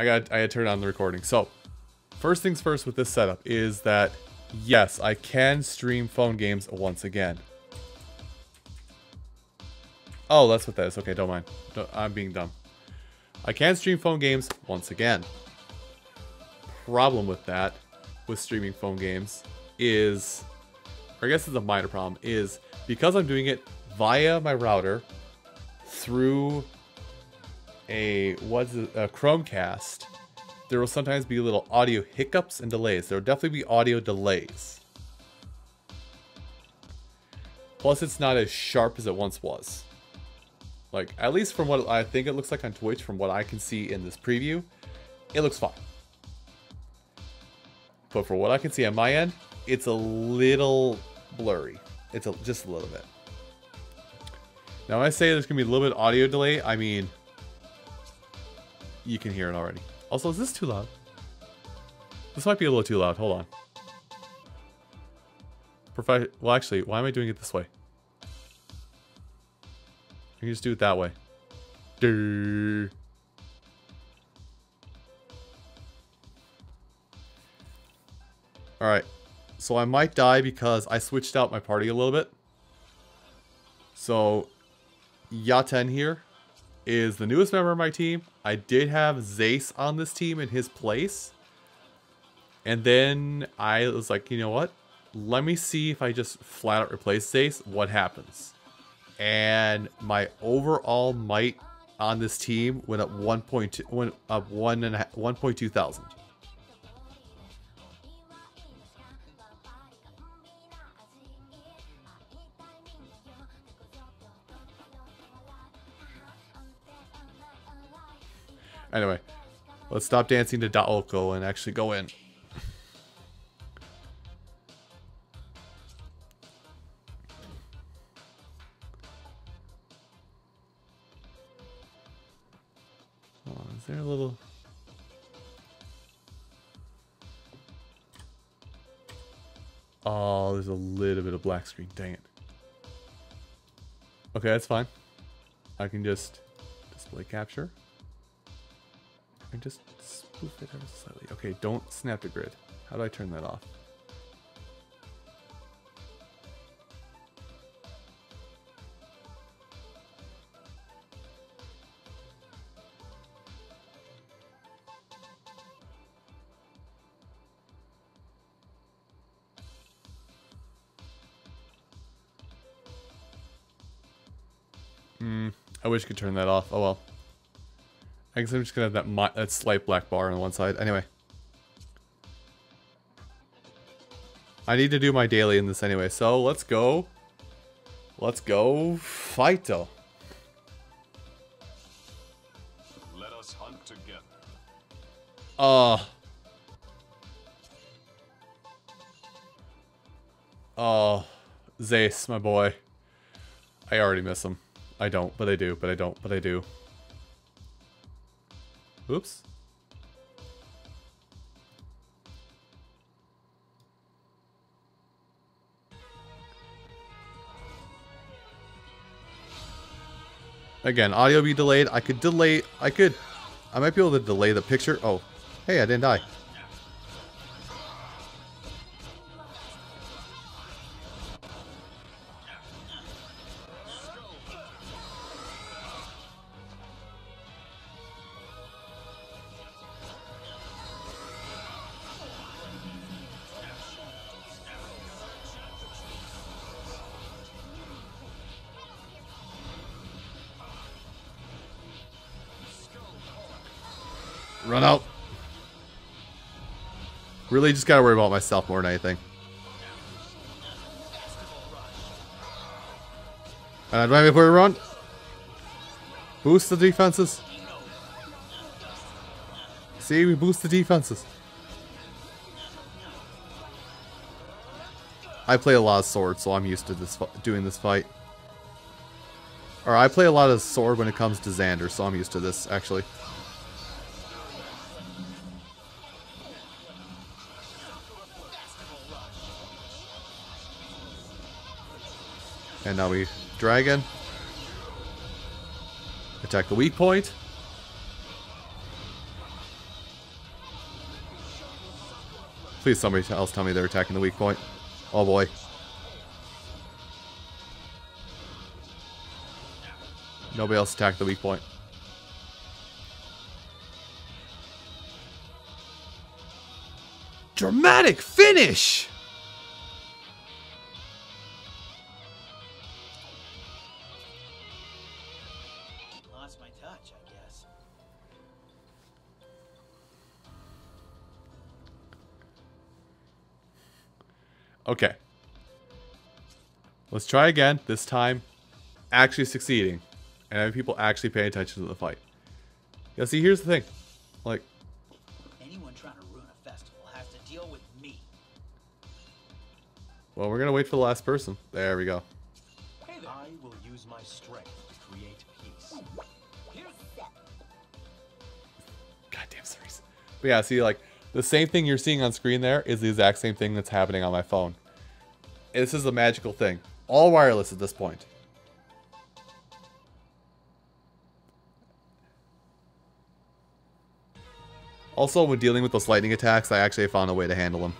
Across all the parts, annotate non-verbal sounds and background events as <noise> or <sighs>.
I got I had turned on the recording. So, first things first with this setup is that yes, I can stream phone games once again. Oh, that's what that is. Okay, don't mind. I'm being dumb. I can stream phone games once again. Problem with that, with streaming phone games, is, or I guess it's a minor problem, is because I'm doing it via my router through a it, a Chromecast, there will sometimes be little audio hiccups and delays. There will definitely be audio delays. Plus, it's not as sharp as it once was. Like, at least from what I think it looks like on Twitch, from what I can see in this preview, it looks fine. But for what I can see on my end, it's a little blurry. It's a, just a little bit. Now, when I say there's going to be a little bit audio delay, I mean, you can hear it already. Also, is this too loud? This might be a little too loud. Hold on. Profi well, actually, why am I doing it this way? I can just do it that way. Durr. Alright. So I might die because I switched out my party a little bit. So, Yaten here is the newest member of my team. I did have Zace on this team in his place. And then I was like, you know what? Let me see if I just flat out replace Zace, what happens. And my overall might on this team went up 1.2 went up one and 1.2 thousand. Anyway, let's stop dancing to Daoko and actually go in. Oh, is there a little... Oh, there's a little bit of black screen. Dang it. Okay, that's fine. I can just display capture. And just spoof it ever slightly. Okay, don't snap the grid. How do I turn that off? Hmm, I wish I could turn that off. Oh well. I guess I'm just gonna have that, that slight black bar on one side. Anyway. I need to do my daily in this anyway, so let's go. Let's go fight though. Let us hunt together. Uh. Oh, Zace, my boy. I already miss him. I don't, but I do, but I don't, but I do. Oops. Again, audio be delayed. I could delay, I could, I might be able to delay the picture. Oh, hey, I didn't die. Run out. Really just gotta worry about myself more than anything. Uh, do I a run? Boost the defenses. See, we boost the defenses. I play a lot of sword, so I'm used to this doing this fight. Or I play a lot of sword when it comes to Xander, so I'm used to this, actually. And now we dragon. Attack the weak point. Please somebody else tell me they're attacking the weak point. Oh boy. Nobody else attacked the weak point. Dramatic finish! Okay. Let's try again. This time, actually succeeding. And having people actually pay attention to the fight. Yeah, see, here's the thing. Like, Anyone trying to ruin a festival has to deal with me. well, we're gonna wait for the last person. There we go. Hey there. I will use my strength to create peace. Goddamn Cerise. But yeah, see, like, the same thing you're seeing on screen there is the exact same thing that's happening on my phone. This is a magical thing. All wireless at this point. Also, when dealing with those lightning attacks, I actually found a way to handle them.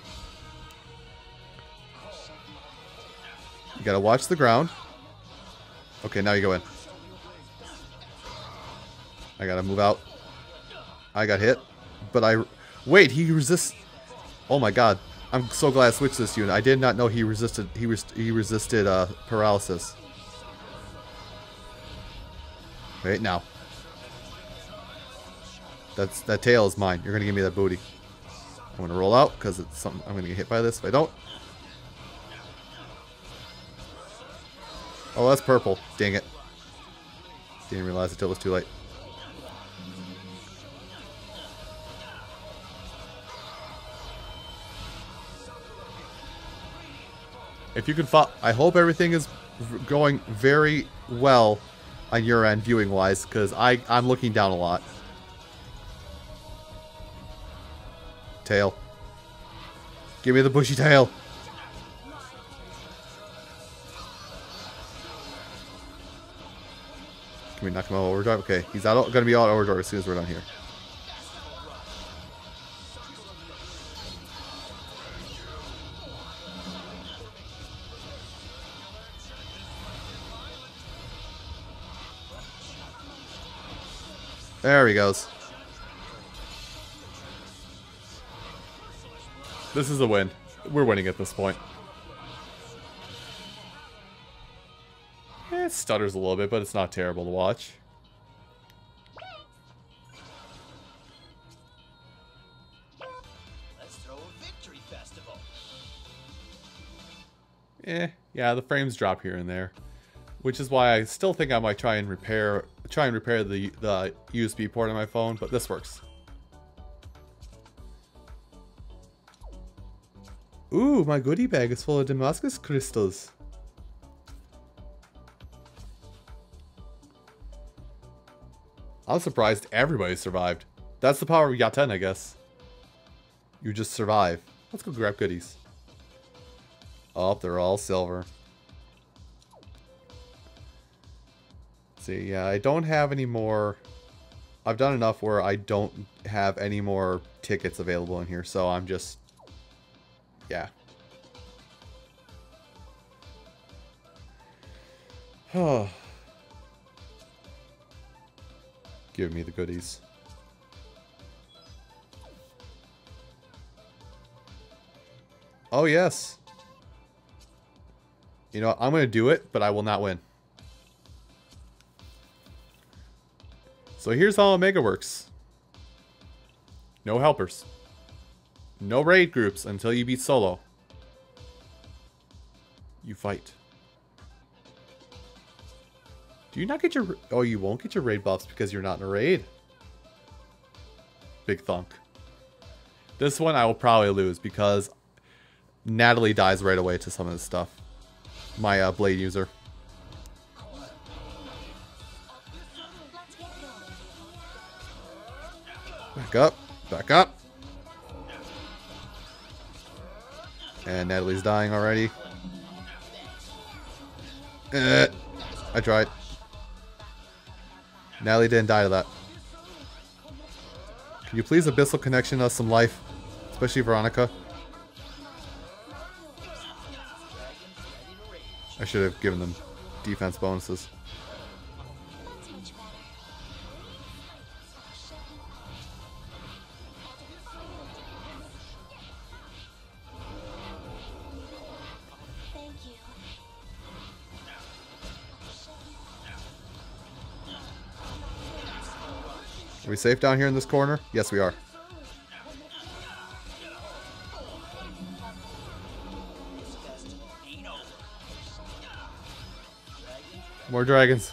You gotta watch the ground. Okay, now you go in. I gotta move out. I got hit, but I... Wait, he resists... Oh my god. I'm so glad I switched this unit. I did not know he resisted he res he resisted uh, paralysis. Wait, now. That's that tail is mine. You're gonna give me that booty. I'm gonna roll out because it's something I'm gonna get hit by this if I don't. Oh, that's purple. Dang it. Didn't realize until it was too late. If you can I hope everything is going very well on your end, viewing wise, because I I'm looking down a lot. Tail. Give me the bushy tail. Can we knock him out of overdrive? Okay, he's out. Gonna be out overdrive as soon as we're done here. There he goes. This is a win. We're winning at this point. It stutters a little bit, but it's not terrible to watch. Let's throw a victory festival. Eh, yeah, the frames drop here and there, which is why I still think I might try and repair try and repair the the USB port on my phone, but this works. Ooh, my goodie bag is full of Damascus crystals. I'm surprised everybody survived. That's the power of Yaten, I guess. You just survive. Let's go grab goodies. Oh, they're all silver. See, yeah, I don't have any more... I've done enough where I don't have any more tickets available in here, so I'm just... Yeah. Oh. <sighs> Give me the goodies. Oh, yes. You know? I'm going to do it, but I will not win. So here's how Omega works. No helpers. No raid groups until you beat solo. You fight. Do you not get your... Oh, you won't get your raid buffs because you're not in a raid. Big thunk. This one I will probably lose because Natalie dies right away to some of this stuff. My uh, blade user. Back up. Back up. And Natalie's dying already. Uh, I tried. Natalie didn't die to that. Can you please Abyssal Connection us some life? Especially Veronica. I should have given them defense bonuses. Are we safe down here in this corner? Yes, we are. More dragons.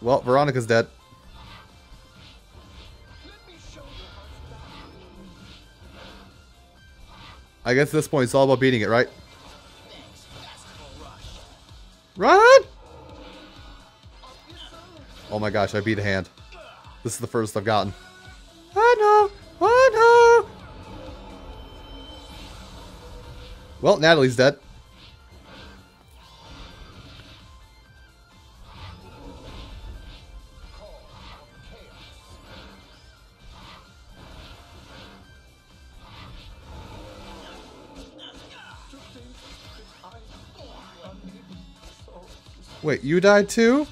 Well, Veronica's dead. I guess at this point it's all about beating it, right? Run! Oh my gosh, I beat a hand. This is the first I've gotten. Oh no! Oh no! Well, Natalie's dead. Wait, you died too?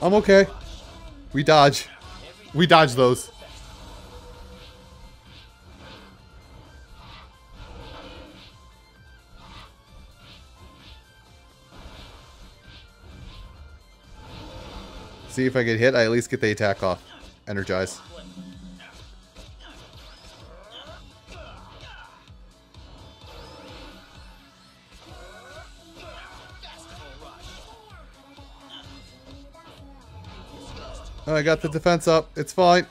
I'm okay. We dodge. We dodge those. See if I get hit, I at least get the attack off. Energize. I got the defense up. It's fine.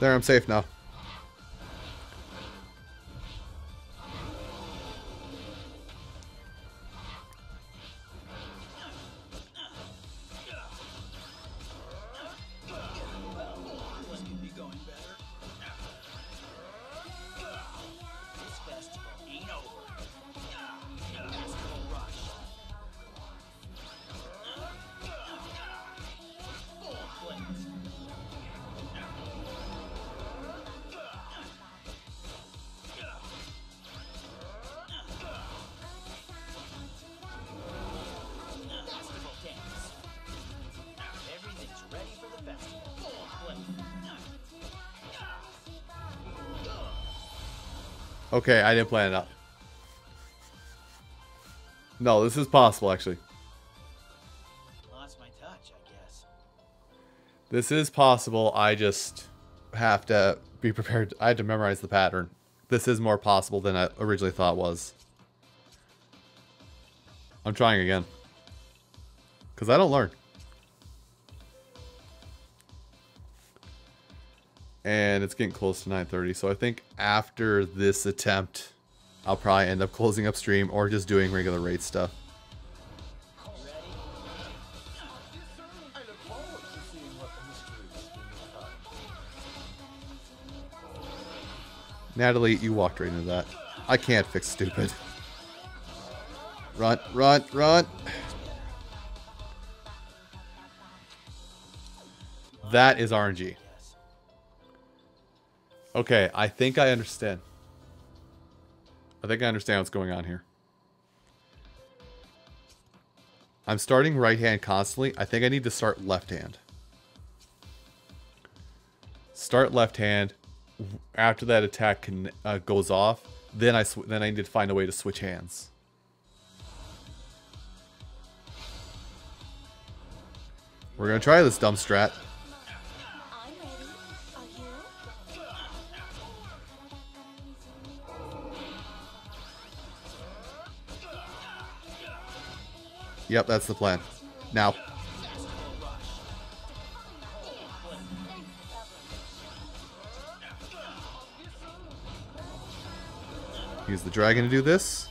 There, I'm safe now. Okay, I didn't plan it out. No, this is possible, actually. Lost my touch, I guess. This is possible. I just have to be prepared. I had to memorize the pattern. This is more possible than I originally thought was. I'm trying again. Because I don't learn. And it's getting close to 9.30, so I think after this attempt, I'll probably end up closing up stream or just doing regular raid stuff. Natalie, you walked right into that. I can't fix stupid. Run, run, run. That is RNG. Okay, I think I understand. I think I understand what's going on here. I'm starting right hand constantly. I think I need to start left hand. Start left hand. After that attack can, uh, goes off, then I then I need to find a way to switch hands. We're gonna try this dumb strat. Yep, that's the plan. Now. Use the dragon to do this.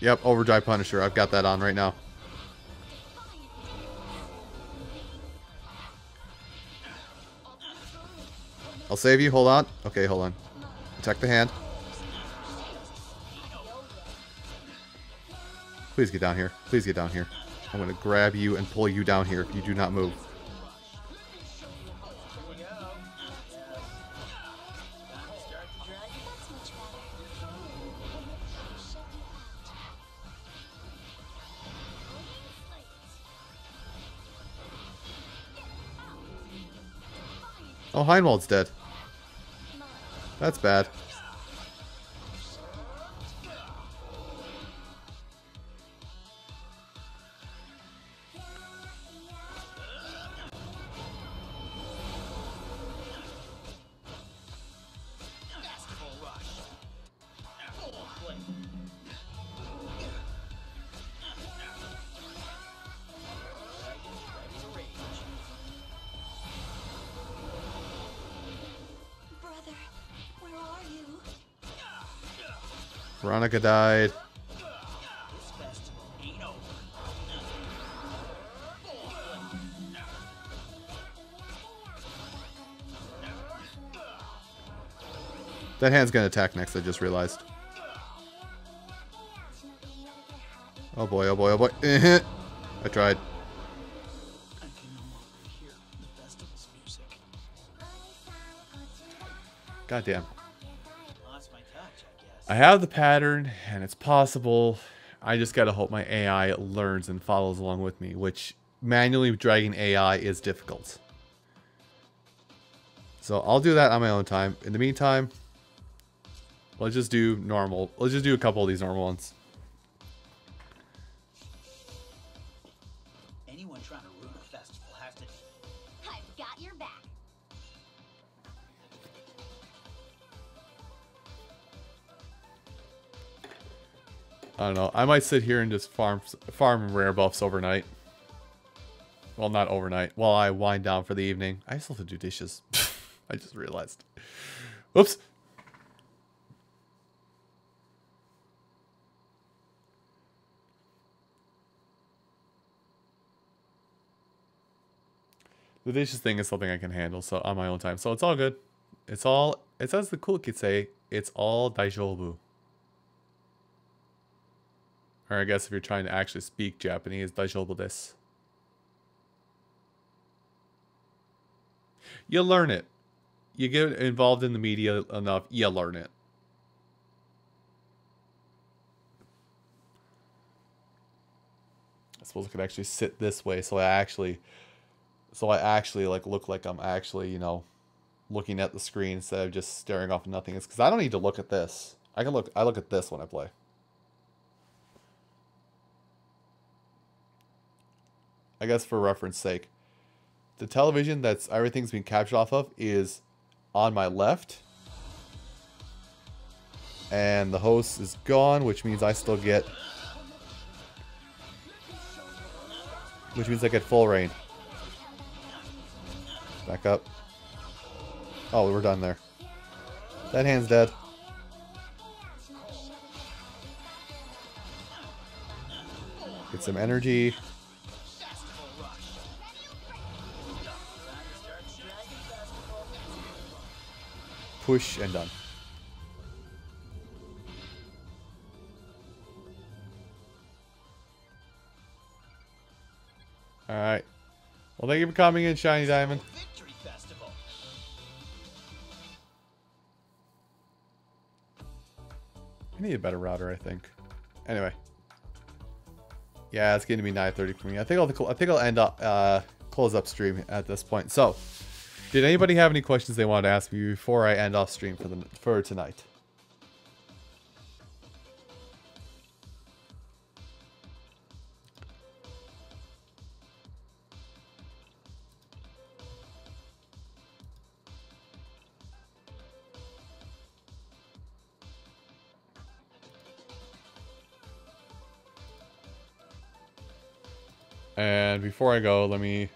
Yep, Overdrive Punisher. I've got that on right now. Save you. Hold on. Okay, hold on. Protect the hand. Please get down here. Please get down here. I'm going to grab you and pull you down here if you do not move. Oh, Heinwald's dead. That's bad. Veronica died. That hand's to attack next, I just realized. Oh boy, oh boy, oh boy. <laughs> I tried. I I have the pattern, and it's possible. I just gotta hope my AI learns and follows along with me, which manually dragging AI is difficult. So I'll do that on my own time. In the meantime, let's just do normal. Let's just do a couple of these normal ones. Don't know. I might sit here and just farm farm rare buffs overnight. Well, not overnight. While I wind down for the evening. I still have to do dishes. <laughs> I just realized. Whoops. The dishes thing is something I can handle so on my own time. So it's all good. It's all it's as the cool kids say, it's all daijoubu. Or I guess if you're trying to actually speak Japanese, daijoubu desu. You learn it. You get involved in the media enough, you learn it. I suppose I could actually sit this way so I actually so I actually like look like I'm actually, you know, looking at the screen instead of just staring off at nothing. It's because I don't need to look at this. I can look I look at this when I play. I guess for reference sake, the television that's everything's being captured off of is on my left. And the host is gone, which means I still get which means I get full rain. Back up. Oh, we're done there. That hand's dead. Get some energy. Push and done. Alright. Well, thank you for coming in, Shiny Diamond. I need a better router, I think. Anyway. Yeah, it's going to be 9:30 for me. I think I'll I think I'll end up uh, close up stream at this point. So, did anybody have any questions they wanted to ask me before I end off stream for the for tonight? And before I go, let me